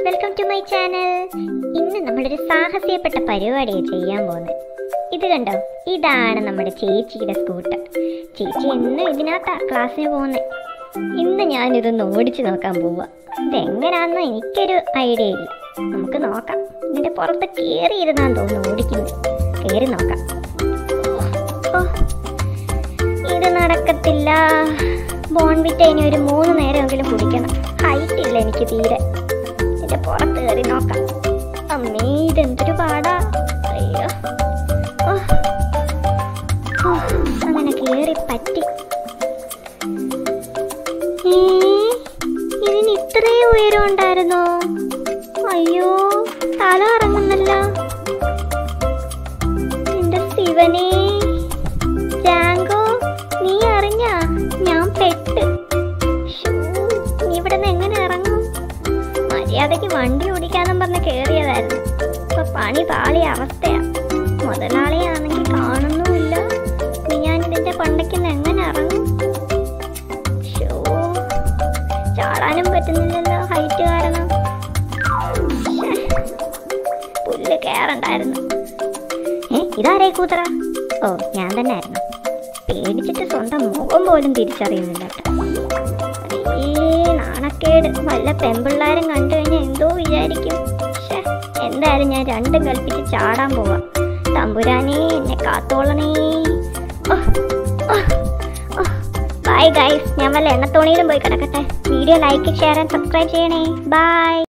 Welcome to my channel ഇന്ന് നമ്മളൊരു സാഹസ്യപ്പെട്ട പരിപാടിയാണ് ചെയ്യാൻ പോകുന്നത്. ഇത് കണ്ടോ? ഇതാണ് നമ്മുടെ ചേച്ചിയുടെ സ്കൂട്ടർ ചേച്ചി എന്നും ഇതിനകത്താ ക്ലാസ്സിന് പോകുന്നത് ഇന്ന് ഞാനിതൊന്ന് ഓടിച്ചു നോക്കാൻ പോവുക ഇതെങ്ങനെയാണെന്ന് എനിക്കൊരു ഐഡിയ ഇല്ല. നമുക്ക് നോക്കാം. ഇതിന്റെ പുറത്ത് കയറി ഇരുന്നാന്ന് തോന്നുന്നു ഓടിക്കുന്നത്. കയറി നോക്കാം. ഇത് നടക്കത്തില്ല. ബോൺവിറ്റ ഇനി ഒരു മൂന്ന് നേരമെങ്കിലും കുടിക്കണം. ഹൈറ്റ് ഇല്ല എനിക്ക് തീരെ. പുറത്ത് കയറി നോക്കാം. അമ്മേ ഇതെന്തൊരു പാടാ. അയ്യോ. അങ്ങനെ കയറി പറ്റി. ഇതിന് ഇത്രയും ഉയരം ഉണ്ടായിരുന്നോ? അയ്യോ തല ഇറങ്ങുന്നല്ലോ എന്റെ ശിവനേ. മര്യാദയ്ക്ക് വണ്ടി ഓടിക്കാന്നും പറഞ്ഞ് കേറിയതായിരുന്നു. ഇപ്പൊ പണി പാളിയ അവസ്ഥയാ. മുതലാളിയാണെങ്കിൽ കാണുന്നുമില്ല. ഞാൻ ഇതിന്റെ പണ്ടയ്ക്ക് എങ്ങനെ ഇറങ്ങും? ചാടാനും പറ്റുന്നില്ലല്ലോ ഹൈറ്റ് കാരണം. പുല്ല് കേറണ്ടായിരുന്നു. ഏ ഇതാരേ കൂത്തറ ഓ ഞാൻ തന്നെ ആയിരുന്നു പേടിച്ചിട്ട് സ്വന്തം മുഖം പോലും തിരിച്ചറിയുന്നില്ല. ഈ നാണക്കേട്. വല്ല പെമ്പിള്ളാരും കണ്ടു കഴിഞ്ഞാൽ എന്തോ വിചാരിക്കും. പക്ഷേ എന്തായാലും ഞാൻ രണ്ടും കൽപ്പിച്ച് ചാടാൻ പോവാം. തമ്പുരാനേ എന്നെ കാത്തോളണേ. ബൈ ഗൈസ് ഞാൻ വല്ല എണ്ണത്തോണിയിലും പോയി കിടക്കട്ടെ. Video like share and subscribe ചെയ്യണേ. ബൈ